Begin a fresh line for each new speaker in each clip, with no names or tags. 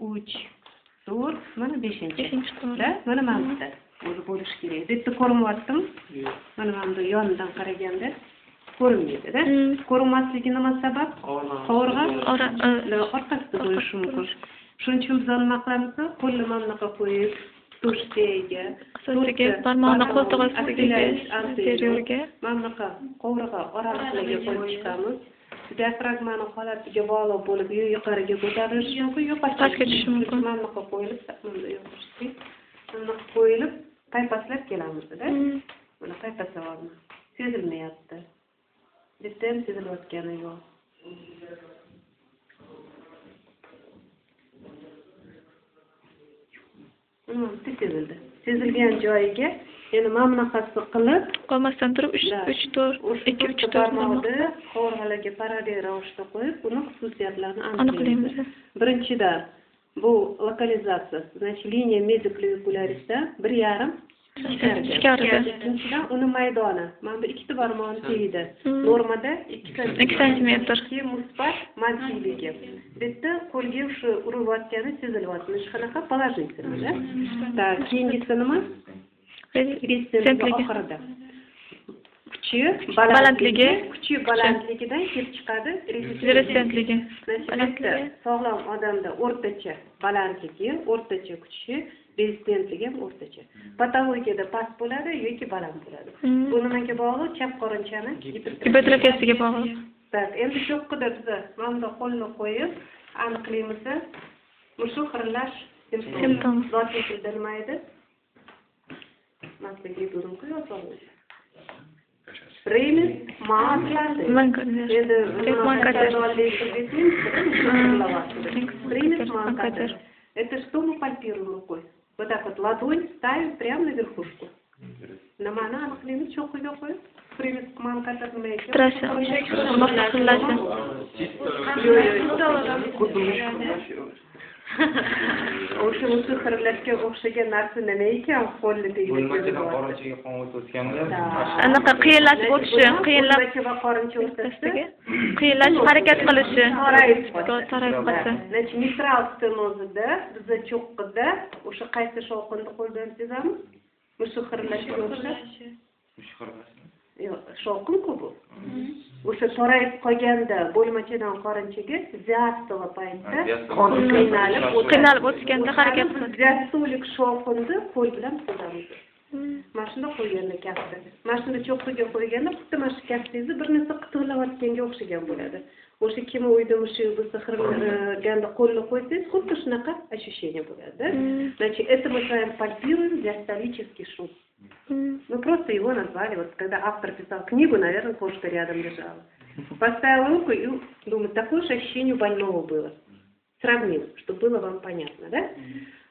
uch to'rt mana beshinchi.
Beshinchi
mana mana bu yerda o'zi bo'lishi kerak bu yerda ko'rinyaptimi mana mana bu yonidan qaraganda ko'rinmaydida
Mm.
ko'rinmasligi nima sabab? Qovurg'a? Orqasida bo'lishi mumkin. shuning uchun biz nima qilamiz qo'lni mana bunaqa qo'yib
asosiga barmoqni qo'ltiq ostiga
anteriorga
anteriorga
mana bunaqa qovurg'a oraliqlarga qo'yib chiqamiz diafragmani holatiga bog'liq bo'lib yo yuqoriga ko'tarilishi mumkin yo
Pastga tushishi mumkin.
bunaqa qo'yilib bunaqa qo'yilib paypaslab kelamizda
Mm.
mana paypaslayapman sezilmayapti. Yerda ham sezilayotgani yo'q. Hmm, bitta sezildi. Sezilgan joyiga endi mana bunaqasi qilib
qolmasdan turib uch
Да.
uch to'rt
o'sha
ikki uch
to'rtta
to'rt barmoq
barmoqni qovurg'alarga parallel ravishda qo'yib uni xususiyatlarini
aniqlaymiz.
Birinchidan bu lokalizatsiyasi значит liniya bir yarim ichkarida
Ichkarida.
ikkinchidan uni maydoni mana bu ikkita barmoqni tagida
Hmm.
normada ikki santimetr.
Ikki santimetr.
Ikki musbat mantiyligi bu yerda qo'lga shu urilayotgani sezilyapti shu qanaqa положительныйda так keyingisi nima oxirida kuchi balandligi. kuchi balandligidan kelib chiqadi. Bitta sog'lom odamda o'rtacha balandligi o'rtacha kuchi rezistentligi ham o'rtacha. Patologiyada past bo'ladi yoki baland bo'ladi.
Mm.
bu nimaga bog'liq chap qorinchani
gipotrofiyasiga bog'liq.
так endi shu yoqda biza. Mana bundoq qo'lni qo'yib aniqlaymiz shu xirillash
Simptom.
zotiy tilda nima edi
У
нас
такі
думки Это что мы пальпируем рукой? Вот так вот ладонь ставим прямо на верхушку. На манан, клин, чок и лёпы. Примес к манкатер мы Страшно.
Можно согласен.
O'sha mushuk xirillashga o'xshagan narsa nima ekan qo'lni
bo'lmachidan qorinchaga qon o'tayotganda
anaqa qiyinlashib o'tishi qiyinlab
va qorincha o'rtasidagi
qiyinlashib harakat qilishi
Torayib qolsa. значит mitral stenozida biza cho'qqida o'sha qaysi shovqinni qo'ldan sezamiz mushuk xirillashga o'xshab shovqinku bu? O'sha torayib qolganda bo'lmachadan qorinchaga diastole paytida qon qiynalib
qiynalib o'tganda harakat qiladi.
Diastolik shovqinni qo'l bilan sezamiz
Mm.
mana shunda qo'yganda kafti mana shunda cho'qqiga qo'yganda xuddi mana shu kaftingizni bir narsa qitiqlayotganga o'xshagan bo'ladi. O'sha kim uyda mushuk bo'lsa xirganda qo'lni qo'ysangiz xuddi shunaqa ощущение bo'ladi.
Mm.
значит это мы с вами пальпируем диастолический шум. Мы просто его назвали вот когда автор писал книгу наверное кошка рядом лежала поставил руку и думаю такое же ощущение у больного было сравнил чтобы было вам понятно да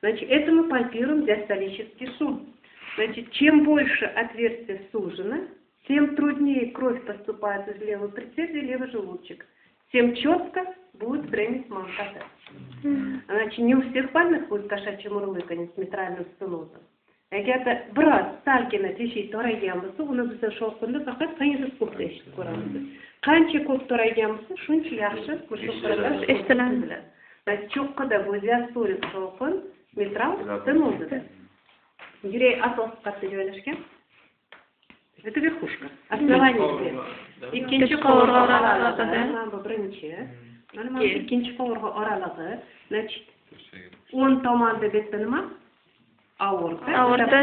значит это мы пальпируем диастолический шум Значит, чем больше отверстие сужено, тем труднее кровь поступает из левого предсердия левый желудочек. Тем четко будет манката.
Mm.
Значит, не у всех больных будет кошачье мурлыканье с митральным стенозом. Agarda biroz salgina teshik toraygan bo'lsa uni biza shovqinni faqat qayerda ko'p eshitib ko'ramiz qancha ko'p toraygan bo'lsa shuncha yaxshi
Eshitiladi.
cho'qqida bu diastolik shovqin mitral stenozida yurak asosi qayerda joylashgan это верхушка. Основание ikkinchi qovurg'a oralig'ida birinchi mana bu ikkinchi qovurg'a oralig'i значит o'ng tomonda bu yerda nima aorta.
Aorta,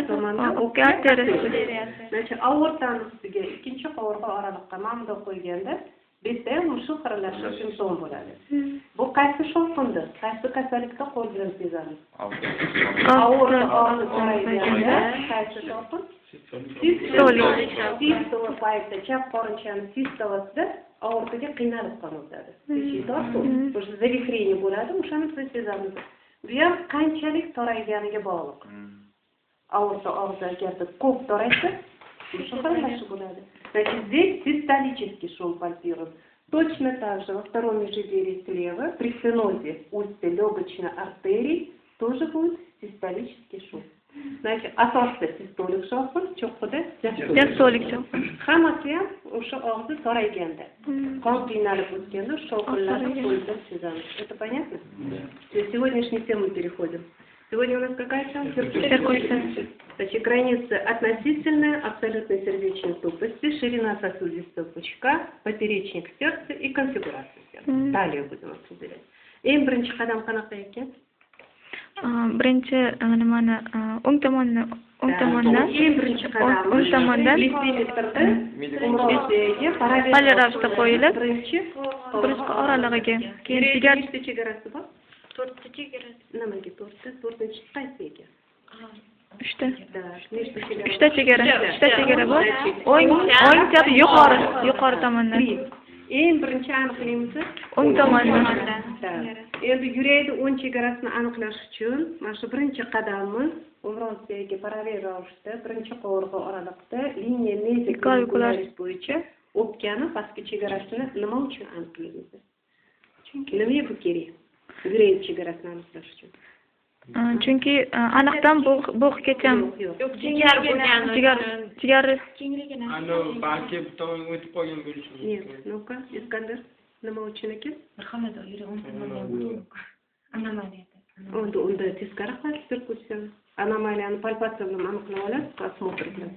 o'pka arteriyasi.
значит aortani ustiga ikkinchi qovurg'a oraliqqa mana bundoq qo'yganda bu yerda ham mushuk xirillashi simptom bo'ladi. Bu qaysi shovqindir qaysi kasallikda qo'l bilan sezamiz
Orta
aorta.
og'zida
to'rayganda qaysi shovqin
Sistolik.
sistola paytida chap qorinchani sistolasida aortaga qiynalib qon o'tadi завихрение bo'ladi o'shani biz sezamiz bu ham qanchalik torayganiga bog'liq. Aorta og'zi agarda ko'p toraysa o'sha xirillashi bo'ladi. Значит здесь систолический шум пальпируем точно так же во втором межреберье слева при стенозе устья легочной артерии тоже будет систолический шум значит asosda sistolik shoxi cho'qqida diastolik
diastolik cho'q
hammasi ham o'sha og'zi sorayganda qon qiynalib o'tganda shovqinlarni
Охуенно.
qo'lda sezamiz это понятно? То есть сегодняшнюю тему переходим сегодня у нас какая тема?
Перкуссия.
Значит, граница относительная абсолютной сердечной тупости, ширина сосудистого пучка, поперечник сердца и конфигурация сердца. Далее будем определять. Eng birinchi qadam qanaqa ekan?
Birinchi nimani o'ng tomonni o'ng tomondan o'ng tomondan
parallel
ravishda qo'yilib,
birinchi
oralig'iga keyin jigar
nechta chegarasi bor?
to'rtta chegarasi
Nimaga to'rtta? To'rtinchi qaysi ekan?
uchta uchta chegara uchta chegara bor o'ng o'ng chap yuqori yuqori tomondan.
Eng birinchi aniqlaymiz.
o'ng tomondan
Da. Endi yurakni o'ng chegarasini aniqlash uchun mana shu birinchi qadamimiz umrosiyaga parallel ravishda birinchi qovurg'a oraliqda liniya mezik bo'yicha o'pkani pastki chegarasini nima uchun aniqlaymiz? Nimaga bu kerak? Yurak chegarasini aniqlash uchun.
Chunki aniqdan bug' bug'gacha
Yo'q,
jigar bo'lgani
jigar jigar
kengligini
Ano, balki bu tomonga o'tib qolgan bo'lishi
Нет, ну-ка, Iskandar, nima uchun ekan?
bir xonada
Unda unda teskari qilib perkussiyani. Anomaliyani palpatsiya bilan aniqlab olasiz, osмотр bilan.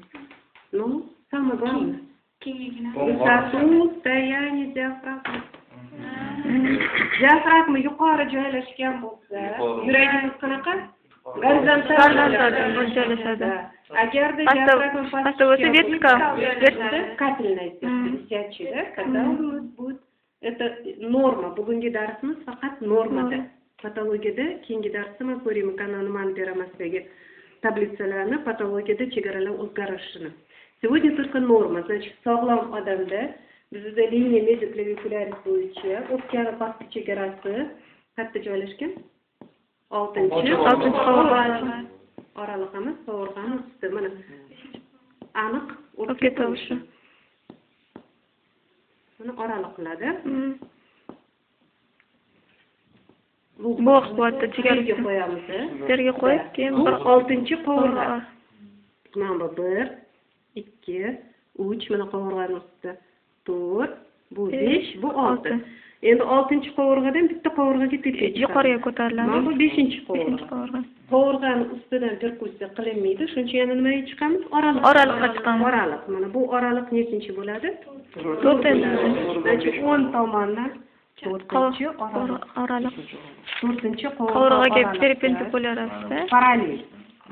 Ну, самое главное.
kengligini
Высоту состояние диафрагмы. Diafragma yuqori joylashgan bo'lsa, yuragingiz qanaqa? Gorizontal
Gorizontal joylashadi.
Agarda
Pastda-
diafragma
pastda bo'lsa vertikal.
капельная
Мгм.
сидячая, да? Тогда у нас будет это норма. Bugungi darsimiz faqat normada. Patologiyada keyingi darsda man ko'rayman kana nimani beraman sizlarga tablitsalarni patologiyada chegaralar o'zgarishini. Сегодня только норма. Значит, sog'lom odamda bizda liniya mediklavicularis bo'yicha o'pkani pastki chegarasi qayerda joylashgan? Oltinchi.
Oltinchi qovurg'a.
Oralig'imiz qovurg'ani usti. Mana aniq
o'pka tovushi
Buni oraliq qiladi.
Mm. Bo'g'iq bo'lyapti, jigar
Yerga
usti.
qo'yamiz.
yerga qo'yib keyin
Bu
bir
oltinchi qovurg'a.
qovurg'a
Mana bu bir, ikki, uch, mana qovurg'ani ustida to'rt, bu besh, bu olti. Endi oltinchi qovurg'adan bitta qovurg'aga tepaga
yuqoriga ko'tariladi
Mana bu beshinchi qovurg'a.
qovurg'a
Qovurg'ani ustidan perkussiya qilinmaydi, shuning uchun yana nimaga chiqamiz? Oraliq.
Oraliqqa chiqamiz.
Oraliq. Mana bu oraliq nechinchi bo'ladi?
to'rtinchi
o'ng tomondan to'rtinchi oraliq. To'rtinchi qovurg'a
qovurg'aga
oraliqda
perpendikulyar ravishda
parallel.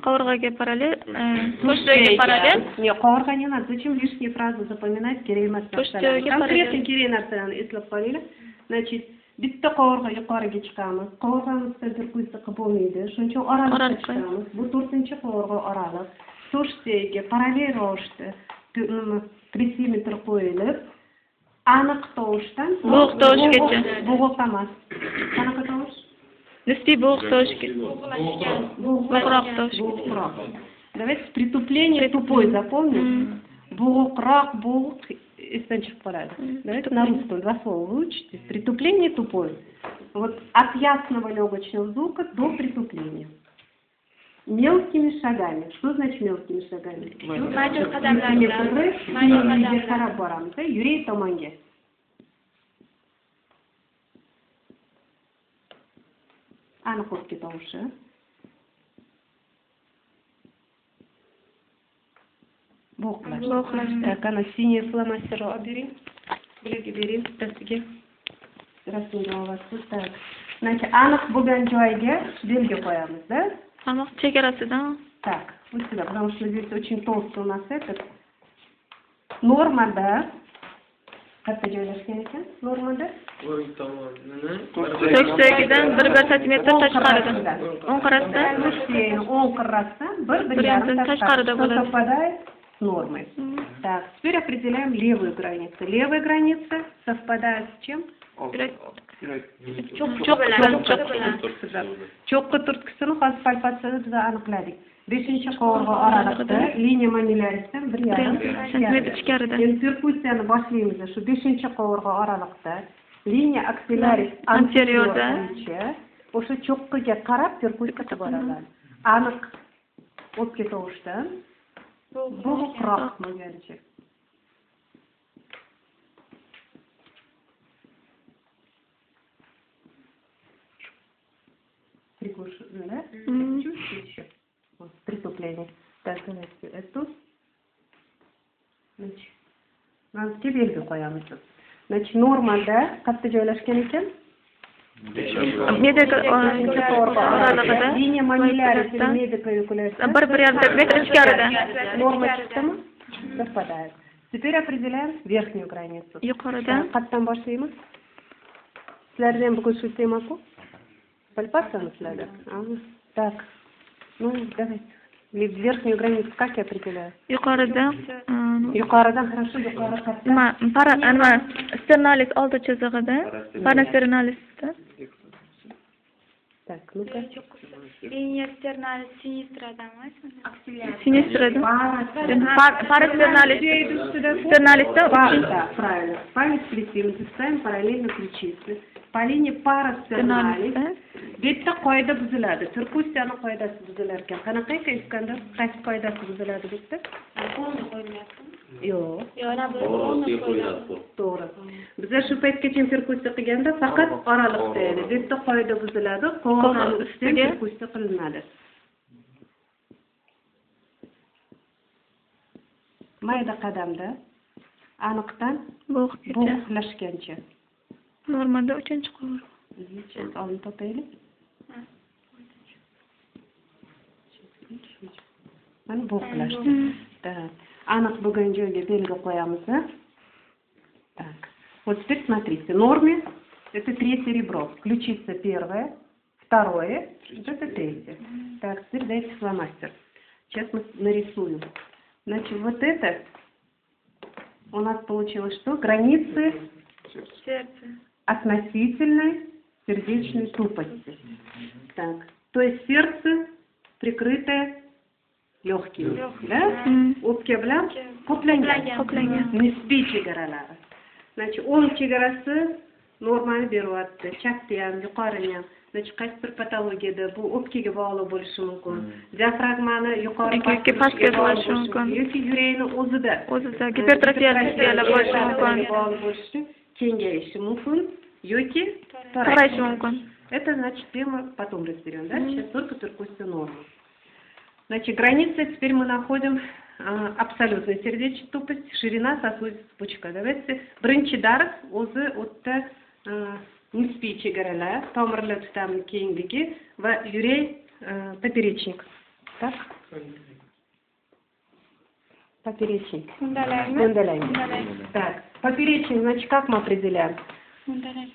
Qovurg'aga parallel to'shchaga parallel
Не, не надо. Зачем лишние фразы запоминать? Kerak emas
parallel.
kerak narsalarni eslab qolinglar. Значит, bitta qovurg'a yuqoriga chiqamiz. Qovurg'ani ustida perkussiya qilib bo'lmaydi. Shuning uchun oraliqqa chiqamiz. Bu to'rtinchi qovurg'a oraliq. To'shchaga parallel ravishda trisimetr qo'yilib, aniq tovushdan
Bo'g'iq tovushgacha.
Bo'g'iq emas. Qanaqa tovush? Bo'g'roq
tovushga.
Bo'g'roq. Давайте притупление тупой запомним.
Mm.
Bo'g'iq esdan chiqib qoladi. Давайте на русском два слова выучите. Притупление тупой. Вот от ясного легочного звука до притупления. Мелкими шагами. Что значит мелкими шагами?
Majul qadamlar
Aniq tovushi. Bo'g'lash. Так, ana синий фломастер olib bering. Bularga bering, bittasiga. Rasmga olasiz. Так. Значит, aniq bo'lgan joyga belgi qo'yamiz-da.
aniq chegarasidan
Так, вот сюда, потому что здесь очень толстый у нас этот. Нормада. Katta joylashgan ekan, normada?
O'ng tomonini
88dan 1 sm tashqarida. O'ng
qirrasidan, o'ng qirrasidan 1
1 tashqarida.
Нормой.
Mm.
Так, теперь определяем левую границу. Левая граница совпадает с чем? turtkisini hozir aniqladik beshinchi qovurg'a oraliqda liniya mamilaridan bir yarim
santimetr ichkarida
endi perkussiyani boshlaymiz shu beshinchi qovurg'a oraliqda liniya aksillaris
Anteriorda.
bo'yicha o'sha cho'qqiga qarab perkussiya qilib boriladi aniq o'pka tovushdan bo'g'roq bo'lganicha Прикуш, да?
Mm.
Чуть-чуть еще. Вот, притупление. Так, давайте эту. Значит, ramzga belgi qo'yamiz значит normada qayerda joylashgan ekan Медика Дине
мамиляра
медика
юкуляриста. Барбарианта метричкярда.
Норма чистама совпадает. Теперь определяем верхнюю границу.
Юкорода?
Yukarıda. Kaçtan başlayayım? Sizlerden bugün şu teması. Пальпация на следах. Так. Ну, давайте. Верхнюю границу как я определяю?
Юкорода.
yuqoridan
qarasa oldi chizig'ida
так правильно. Параллельно ключицы по bitta qoida buziladi turkusiyani qoidasi buzilar ekan qanaqa ekan iskandar qaysi qoidasi buziladi bu yerda yo'q. To'g'ri. Biza shu paytgacha perkussiya qilganda faqat oraliqda edi. bu yerda qoida buziladi ustidan
ustiga.
perkussiya qilinadi. Mayda qadamda aniqdan bo'g'lashgancha
normada uchinchi qo'l
oldin topaylik? Mana bo'g'lashdi Так. Aniq bo'lgan joyga belgi qo'yamiz так вот теперь смотрите норме это третье ребро ключица первое второе вот это третье. Так теперь дайте фломастер сейчас мы нарисуем. Значит вот это у нас получилось что? Границы
Serce.
относительной сердечной тупости. Так, то есть сердце прикрытое
Mm.
O'pka bilan qoplangan.
qoplangan
Nisbiy chegaralari. Значит, o'ng chegarasi normani beryapti, chapni ham, yuqorini ham. Значит, qaysi bir patologiyada bu o'pkaga bog'liq bo'lishi mumkin. Diafragmani yuqori
Yoki- pastga bo'lishi mumkin.
yoki yurakni o'zida
o'zida gipertrofiyali bo'lishi mumkin
bog'liq bo'lishi kengayishi mumkin yoki
to'rayishi mumkin
Это значит, тема потом разберем, да? Сейчас только перкуссия норма. Значит, граница теперь мы находим э, абсолютная сердечная тупость, ширина сосудистая пучка. Давайте бірінші өзі отта э, неспичи чегаралар, тамырлы там кейіндегі ва юрей э, поперечник. Так? Поперечник. Кундалайн. Так, поперечник, значит, как мы определяем?
Кундалайн.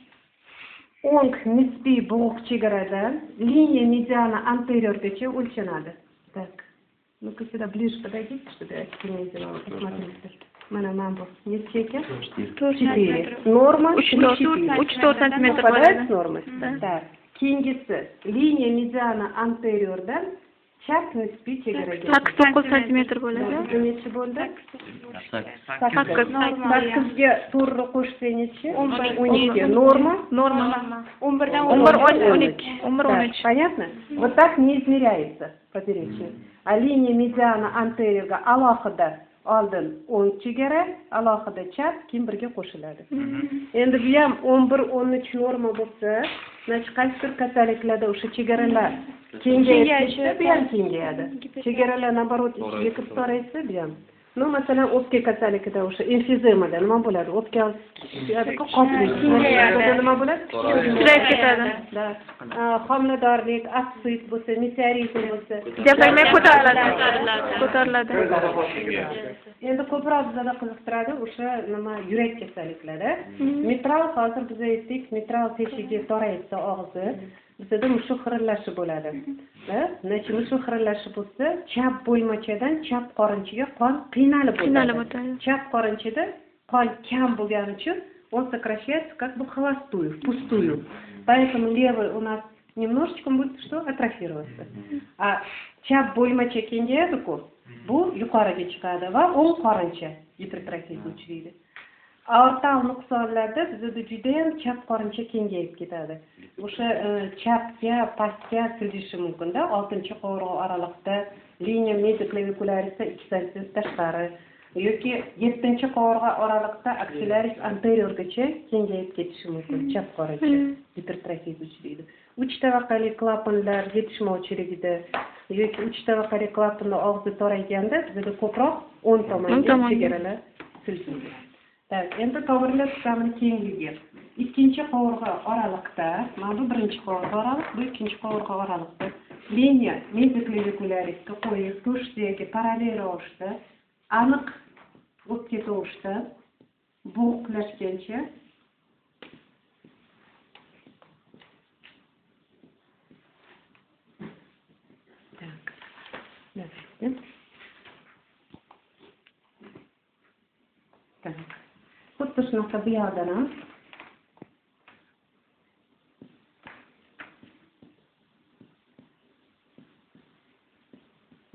Онг нисби бух чегарада, линия медиана антериордече надо. Так. Ну-ка сюда ближе подойдите, чтобы я сильнее сделала. Посмотрите. Мы на мамбу. Не чеки. Четыре. Норма.
Уч
четыре.
сантиметр. Ну,
Попадает с нормы. Да. Кингисы. Линия медиана антериордан. Частный спичек регион.
Так, сколько сантиметр bo'ladi?
Да, нече болды?
Sakkiz.
Sakkizga to'rni qo'shsa nechi? O'n bir. O'n ikki. Норма?
Норма.
O'n birdan
o'n bir. O'n ikki. O'n bir, o'n uch.
Понятно? Вот так не измеряется. Поперечный. А линия медиана anteriorga alohida oldin o'ng chegara, alohida chap, keyin birga qo'shiladi. Endi bu ham 11 13 norma bo'lsa, значит, qaysi bir kasalliklarda o'sha chegaralar kengaysa, bu ham kengayadi. Chegaralar naоборот ichiga kirib bu ham. Ну, masalan, o'pka kasalligida o'sha emfizemada nima bo'ladi? O'pka nima bo'ladi?
Kichrayib ketadi.
Homiladorlik, assit bo'lsa, meteorizm bo'lsa.
diafragma ko'tariladi. ko'tariladi.
Endi ko'proq bizada qiziqtiradi o'sha nima yurak kasalliklari. Mitral hozir biz aytdik, mitral teshigi toraysa og'zi, bizada mushuk xirillashi bo'ladi. Значит, mushuk xirillashi bo'lsa, chap bo'lmachadan chap qorinchiga qon qiynalib
qiynalib o'tadi
Chap qorinchida qon kam bo'lgani uchun он сокращается как бы холостую, впустую. Поэтому левый у нас немножечко будет что атрофироваться. А chap bo'lmacha kengayadi-ku, bu yuqoriga chiqadi va o'ng qorincha gipertrofiyaga uchraydi. Ortal nuqsonlarda bizada judayam chap qorincha kengayib ketadi. O'sha e, chapga pastga siljishi mumkinda oltinchi qovurg'a oraliqda liniya mediklavikularisda ikki santimetr tashqari yoki yettinchi qovurg'a oraliqda aksillaris anteriorgacha kengayib ketishi mumkin chap qorincha. Gipertrofiya deydi. Uch tabaqali klapanlar yetishmovchiligida yoki uch tabaqali klapanlar og'zi torayganda bizada ko'proq o'ng
O'ng
tomonga. chegaralar silkinadi так endi tomirlar tutamini kengligi ikkinchi qovurg'a oraliqda mana bu birinchi qovurg'a oraliq bu ikkinchi qovurg'a oraliqda liniya mediklavikularisga qo'yib suyagi parallel ravishda aniq o'tib ketaverishda bo'g'lashgancha Так. Так. Xuddi shunaqa bu yoqdan ham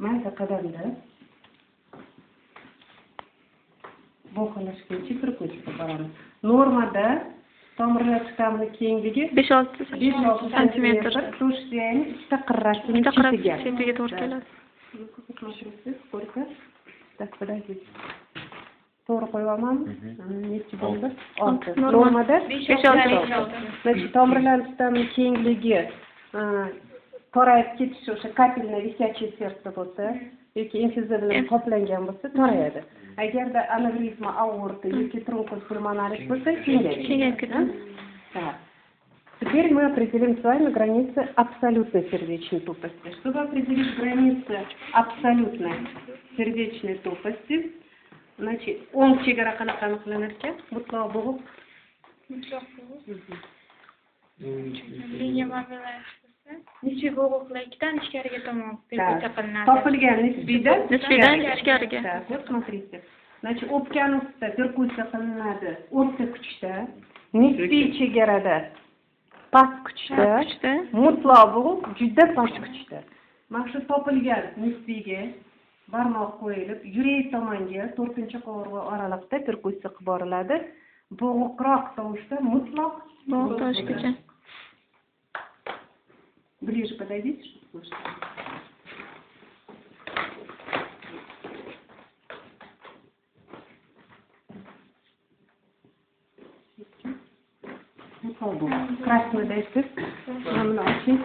mayda qadamda bo'g'ilashguncha bir ko'chib boramiz normada tomirlar chiqamini kengligi
besh olti
besh olti
santimetr
santimetr tush suyagini ikkita qirrasini
bitta qirq
chetiga
to'g'ri keladi
сколько? Так, подождите. To'g'ri qo'yyapmanmi? Nechi bo'ldi? Olti.
Normal.
Normada
Besh
Besh
olti
olti.
besh olti
Значит, tomirlar sistemi kengligi e, torayib ketishi o'sha kapelniy висячее сердце bo'lsa yoki infuziya bilan qoplangan bo'lsa torayadi. Agarda anevrizma aorta yoki тронкус пульмонарис bo'lsa kengayadi.
Kengayib ketadi.
Так. Теперь мы определим с вами границы абсолютной сердечной тупости. Чтобы определить границы абсолютной сердечной тупости, значит, o'ng chegara qanaqa aniqlanar ekan? Mutlaq bo'g'ib.
mutlaq bo'g'iq liniya mobillashtirishi nisbiy bo'g'iqlikdan ichkariga tomon perkussiya qilinadi
Topilgan nisbiyda
Nisbiydan ichkariga.
Смотрите. Значит, o'pkani ustida perkussiya qilinadi o'rta kuchda, nisbiy chegarada past kuchda, mutlaq bo'g'ib juda past kuchda. Mana shu topilgan nisbiyga barmoq qo'yilib, yurak tomonga to'rtinchi qovurg'a oraliqda perkussiya qilib boriladi. Bo'g'iqroq tovushda mutlaq
bo'g'iq tovushgacha
Ближе подойдите, чтобы слышать. Красный дайте. Нам очень.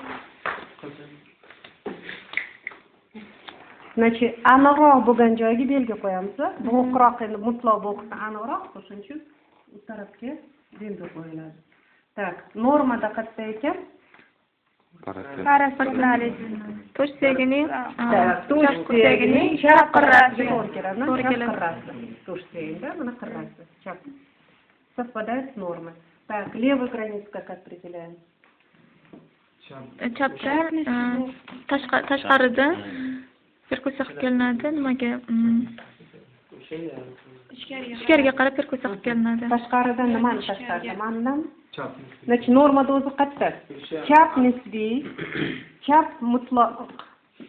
Значит, aniqroq bo'lgan joyga belgi qo'yamiz. Bo'g'roq endi mutlaq bo'g'dan aniqroq, o'shaning uchun u tarafga belgi qo'yiladi. Так, normada qayerda ekan?
parasternalис
to'sh suyagining
tush
chap
qirrasi to'g'ri keladi qirrasi tush suyagida mana qirrasi chap совпадает с нормой. Так левую границу как определяем?
Chapda tashqa- tashqarida perkussiya qilib kelinadi nimaga? Mm,
ichkariga
ichkariga qarab perkussiya qilib kelinadi
tashqaridan nimani tashqarida? Manidan
Chap.
значит normada o'zi qayerda chap nisbiy chap mutlaq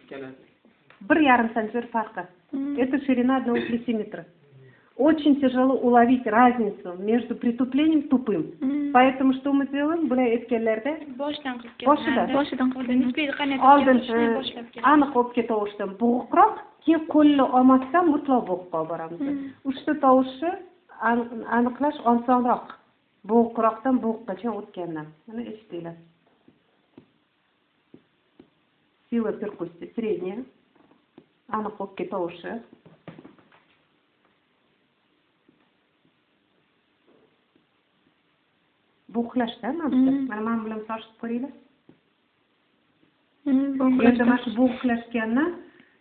Keladi.
bir yarim santimetr farqi. Это ширина одного плесиметра очень тяжело уловить разницу между притуплением и тупым.
Mm.
Поэтому что мы делаем? Bunday aytganlarda
boshdan qilib
Boshida.
kelinadi
boshidan
O'zi nisbiy qanday
oldin e, aniq bo'lib ketaverishdan bo'g'iqroq keyin qo'lni olmasdan mutlaq bo'g'iqqa boramiz
Mm.
uchta tovushni an- aniqlash osonroq. Bo'g'iqroqdan bo'g'iqqacha o'tgandan. Mana eshitdinglar сила перкуссии средняя aniq bo'lib ketaverishi bo'g'lashda mana bu
Mm.
mana man bilan solishtirib ko'ringlar
Mm,
endi mana shu bo'g'lashgandan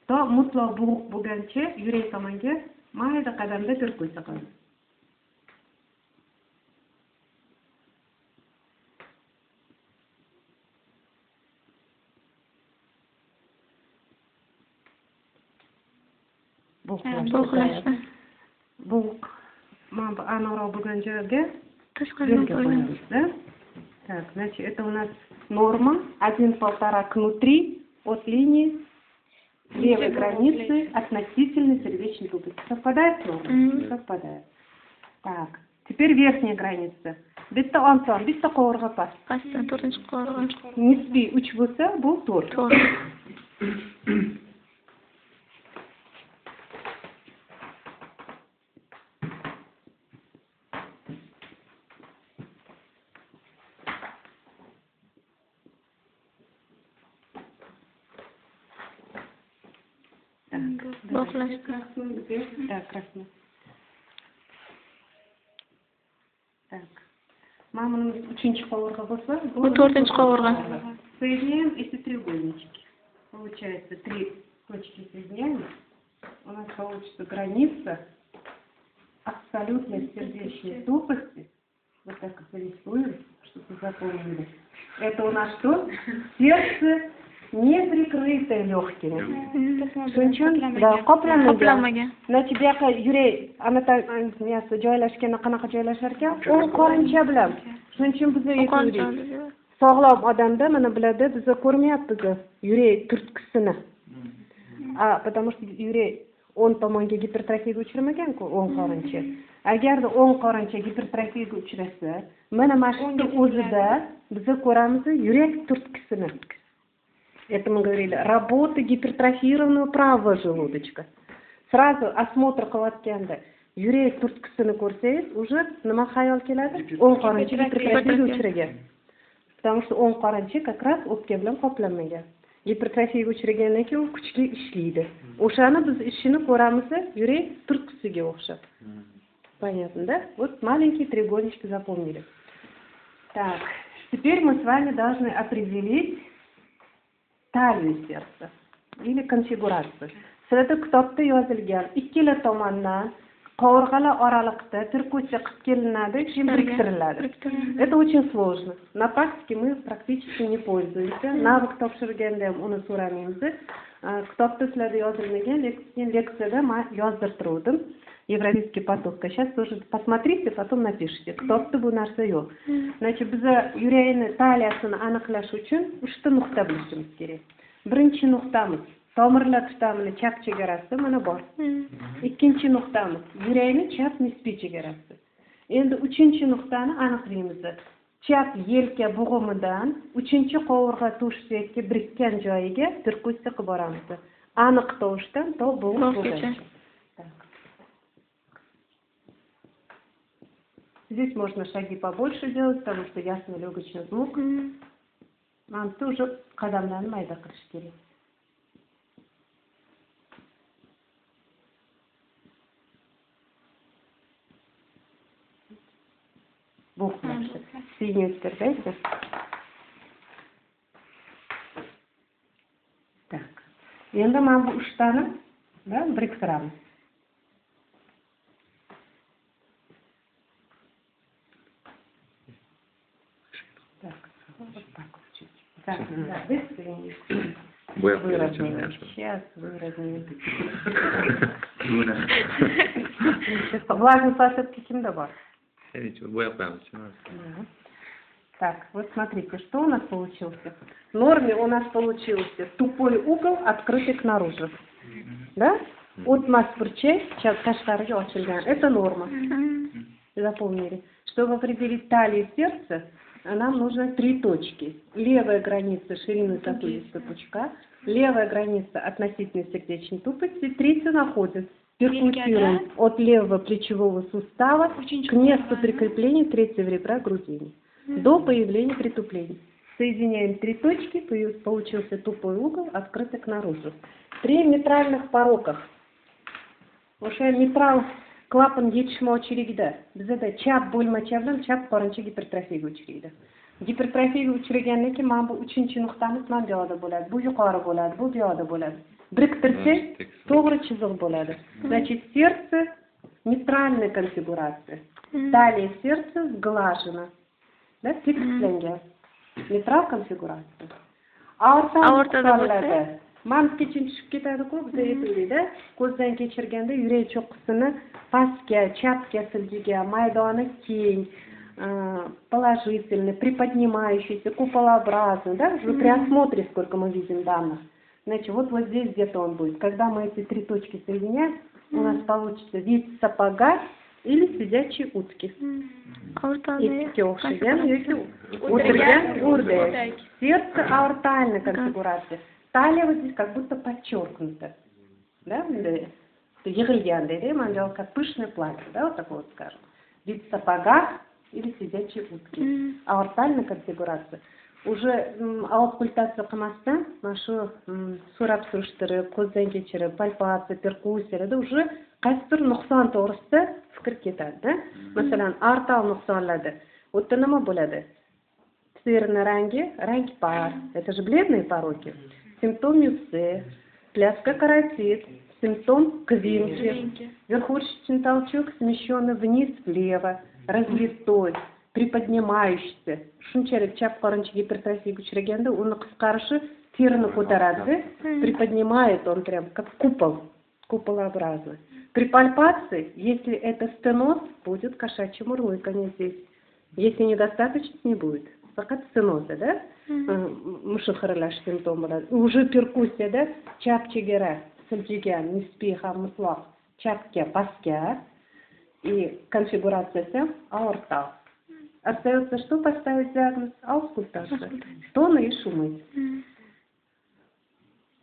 to mutlaq bo'g'iq bo'lgancha yurak tomonga mayda qadamda perkussiya qilamiz
bo'g'lashda
bo'g'iq mana bu aniqroq bo'lgan joyga Пойдет, да? Так, значит, это у нас норма один полтора кнутри от линии левой границы относительно сердечной трубочки. Совпадает норма?
Mm -hmm.
Совпадает. Так, теперь верхняя граница. Битта
антон, битта коорға
пас. Астан, турниш коорға. был
уч. Тур.
Да, красный. Так. Buni uchinchi qovurg'a bo'lsa,
bu to'rtinchi qovurg'a
Соединяем эти треугольнички. Получается три точки соединяем. У нас получится граница абсолютной сердечной тупости. Вот так это рисуем, чтобы запомнили. Это у нас что? Сердце не прикрытое легкими. Tushunchim? Да, qoplamagan.
qoplamagan
Mana bu yoqqa yurak anatomiyasi joylashganda qanaqa joylashar ekan? O'ng qorincha bilan. Shuning uchun biz aytdik. Sog'lom odamda mana biladi, biz ko'rmayapmiz yurak turtkisini. A, потому что yurak o'ng tomonga gipertrofiyaga uchramagan-ku, o'ng qorincha. Agarda o'ng qorincha gipertrofiyaga uchrasa, mana mana shu o'zida biz ko'ramiz yurak turtkisini. Это мы говорили, работа гипертрофированного правого желудочка. Сразу осмотр qilayotganda yurak turtkisini ko'rsangiz, уже nima xayol keladi? O'ng qorincha gipertrofiyaga uchragan. Потому что o'ng qorincha как раз o'pka bilan qoplanmagan. Gipertrofiyaga uchragandan keyin u kuchli ishlaydi. O'shani biz ishini ko'ramiz yurak turtkisiga o'xshab. Понятно, да? Вот маленький треугольничек запомнили. Так, теперь мы с вами должны определить talию сердца или конфигурацию. Sizlarda kitobda yozilgan ikkala tomondan qovurg'alar oraliqda tirko'cha qilib kelinadi, keyin biriktiriladi. Это очень сложно. На практике мы практически не пользуемся. Навык topshirganda ham uni so'ramaymiz. Kitobda sizlarda yozilmagan, lekin leksiyada men yozdirtirdim. Европейский поток. Сейчас тоже посмотрите, потом напишите. Kitobda bu narsa yo'q. Значит, biz yurakni taliyasini aniqlash uchun uchta nuqta bilishimiz kerak. Birinchi nuqtamiz tomirlar tutamini chap chegarasi mana bor. Ikkinchi nuqtamiz yurakni chap nisbiy chegarasi. Endi uchinchi nuqtani aniqlaymiz. Chap yelka bo'g'imidan uchinchi qovurg'a to'shakka birikkan joyiga tirkusiya qilib boramiz. Aniq tovushdan to bo'g'im Здесь можно шаги побольше делать, потому что ясно легочный звук. Нам тоже кадамдан майда крышкери. Бухмаши. А, синий дайте. Так. Енді мына бұл үш дана да
біріктірамыз
Выровняем.
berishim
Сейчас выровняем.
buni
Влажный салфетки
qo'yamiz
Мгм. Так, вот смотрите, что у нас получился. В норме у нас получился тупой угол, открытый к наружу. Да? От масс-бурчей, сейчас ochilgan. Это норма. Запомнили. Чтобы определить талию сердца, нам нужно три точки. Левая граница ширины сосудистого пучка, левая граница относительно сердечной тупости, третья находится перкутируем от левого плечевого сустава к месту прикрепления третьего ребра грудини до появления притупления. Соединяем три точки, получился тупой угол, открытый к наружу. При митральных пороках. O'sha mitral klapan yetishmovchiligida bizada chap bo'lmacha bilan chap qorincha gipertrofiyaga uchraydi gipertrofiyaga uchragandan keyin mana bu uchinchi nuqtamiz mana bu yoqda bo'ladi bu yuqori bo'ladi bu bu yoqda bo'ladi biriktirsak to'g'ri chiziq bo'ladi значит сердце нейтральная конфигурация. Талия сердца сглажена да tekislangan neytral konfiguratsiya aorta
Aortada bo'lsa?
manskacha tushib ketadi-ku bizda aytildida ko'zdan kechirganda yurak cho'qqisini pastga chapga siljigan maydoni keng э, положительный приподнимающийся куполообразный да? Уже при осмотре сколько мы видим данных. Значит вот вот здесь где-то он будет. Когда мы эти три точки соединяем у нас получится вид сапога или сидячие утки. Yoki o'tirgan o'rdak. Сердце аортальная конфигурация. Талия вот здесь как будто подчеркнута. Да? Егрильян Дерема делал как пышное платье, да, вот такое вот скажем. Вид сапога или сидячей утки. Mm. А вот тальная конфигурация. уже алып культасы нашу мына шу сұрап сүріштіріп көзден кешіріп пальпация перкуссияда уже qaysidir nuqson to'g'risida fikr ketadida masalan artal Вот u yerda nima bo'ladi terni rangi rang пар это же бледные пороки Симптом мюссе, пляска каротит, симптом квинки, верхушечный толчок смещенный вниз влево, разлитой, приподнимающийся. Shunchalik chap qorincha гипертрофияga uchraganda uni qisqarishi terini ko'taradi, приподнимает он прям как купол, куполообразно. При пальпации, если это стеноз, будет кошачье мурлыканье здесь. Если недостаточно, не будет. Faqat stenozda, да? xiralash simptom bo'ladi уже perkussiyada chap chegara siljigan nisbiy ham mutlaq chapga pastga и конфигурацияsi аорта остается что поставить диагноз аускультация стоны и шумы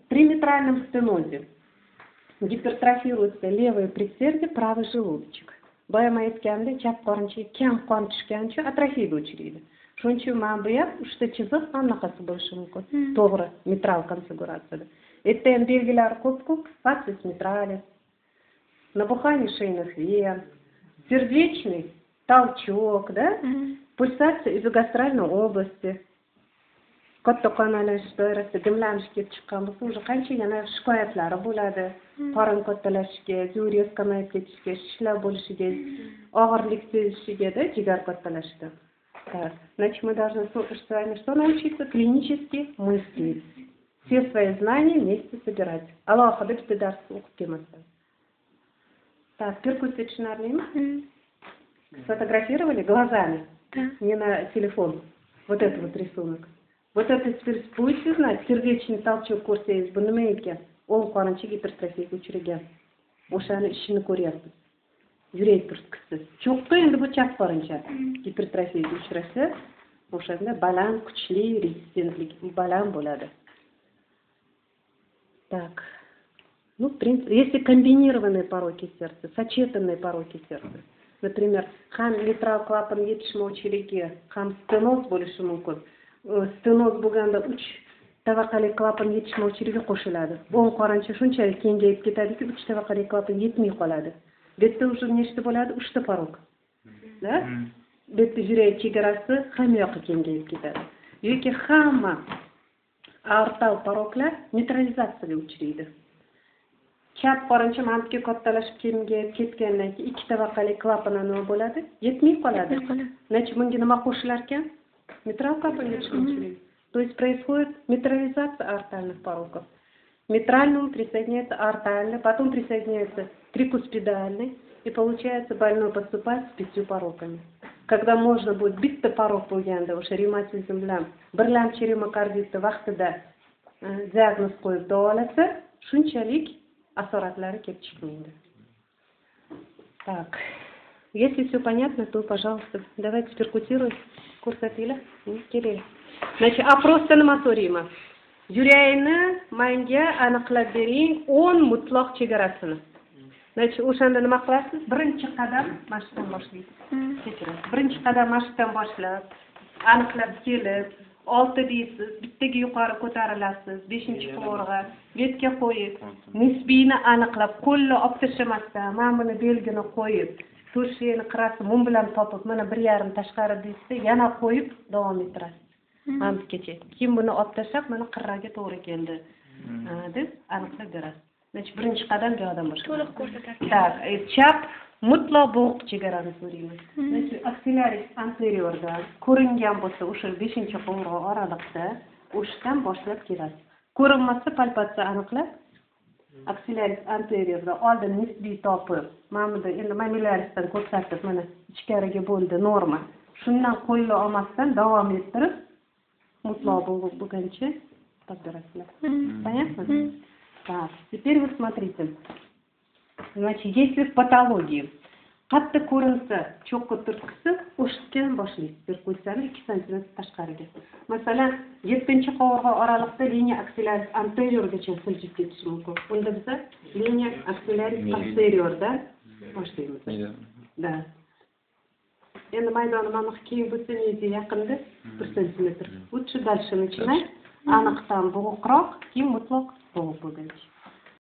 при митральном стенозе гипертрофируется левое предсердие правый желудочек boyama aytgandek chap qorinchaga kam qon tushgani uchun atrofiyaga uchraydi shuning uchun mana bu ham uchta chiziq anaqasi bo'lishi mumkin to'g'ri mitral konfiguratsiyada erta ham belgilari ko'p ko'p фацис митралис набухание шейных вен. Сердечный толчок да? Пульсация эпигастральной области. Katta qonalash doirasida dimlanish kelib chiqqan bo'lsa уже qancha yana shikoyatlari bo'ladi qorin kattalashishiga zo'riyoz kamayib ketishiga shishlar bo'lishiga og'irlik sezishigada jigar kattalashida практика. Значит, мы должны с вами что научиться? Клинически мыслить. Все свои знания вместе собирать. Аллах, хадып сидарсы укупкемасы. Так, перкут сочинарными. Сфотографировали глазами? Да. Не на телефон. Вот это вот рисунок. Вот это теперь будете знать, сердечный толчок курса есть, Он екен, ол қуанышы гипертрофия көшірген. Ошаны ішіні көресіз. Yurak turtkisi cho'qqi endi bu chap qorincha gipertrofiyaga uchrasa o'shanda baland kuchli rezistentlik baland bo'ladi. Так. Ну в принципе если комбинированные пороки сердца сочетанные пороки сердца например ham mitral klapan yetishmovchiligi ham stenoz bo'lishi mumkin stenoz bo'lganda uch tabaqali klapan yetishmovchiligi qo'shiladi o'ng qorincha shunchalik kengayib ketadiki uch tabaqali klapan yetmay qoladi bu yerda уже nechta bo'ladi uchta porok да bu yerda yurak chegarasi hamma yoqqa kengayib ketadi yoki hamma aortal poroklar neutralizatsiyaga uchraydi chap qorincha mana kattalashib kengayib ketgandan keyin ikki tabaqali klapan nima bo'ladi yetmay qoladi значит bunga nima qo'shilar ekan mitral klapan yetishmovchilik то есть происходит нейтрализация аортальных пороков Митральному присоединяется аортальный, потом присоединяется трикуспидальный, и получается больной поступает с пятью пороками. Когда можно будет bitta порок bo'lganda o'sha revmatizm bilan birlamchi remokarditni vaqtida diagnoz qo'yib davolasa shunchalik asoratlari kelib chiqmaydi так если все понятно то пожалуйста давайте перкутируем ko'rsatinglar keling значит oprosda nima so'rayman yurakni manga aniqlab bering o'n mutloq chegarasini. Значит o'shanda nima qilasiz? Birinchi qadam yerdan boshlaysiz. Kechirasiz. Birinchi qadam yerdan boshlab aniqlab kelib olti deysiz bittaga yuqori ko'tarilasiz beshinchi quvurg'a betga qo'yib nisbiyni aniqlab qo'lni olib tashlamasdan mana buni belgini qo'yib to'rshakni qirrasi mum bilan topib mana bir yarim tashqari deysizda yana qo'yib davom ettirasiz mana bungacha keyin buni olib tashlab mana qirraga to'g'ri keldi. Deb aniqlab berasiz. Значит birinchi qadam bu yoqdan boshlaymiz
to'liq ko'rsatasiz
так chap mutlaq bo'g'iq chegarani so'raymiz значит anteriordan ko'ringan bo'lsa o'sha beshinchi qo'ng'iroq oraliqda o'shadan boshlab kelasiz ko'rinmasa palpatsiya aniqlab axillaris anteriordan oldin nisbiy topib mana bunda endi mamillarisdan ko'rsatib mana ichkariga bo'ldi norma. Shundan qo'lni olmasdan davom ettirib Ну, мутного буганче подбирательных. Понятно? Так, теперь вы смотрите. Значит, если в патологии қатты көрінісі чоққы түрткісі ұшыткен башлайды перкуцияны екі сантиметр ташқарыда мәселен жетпінші қауырға аралықты линия аксилярис антериорға шейін сілжіп кетіші мүмкін онда біз линия аксилярис постериордан башлаймыз да? Енді майданы мынаны кейін бөтсе неде жақында 1 сантиметр. Лучше дальше начинать. Анахтам бугукрак, ким мутлак, будет.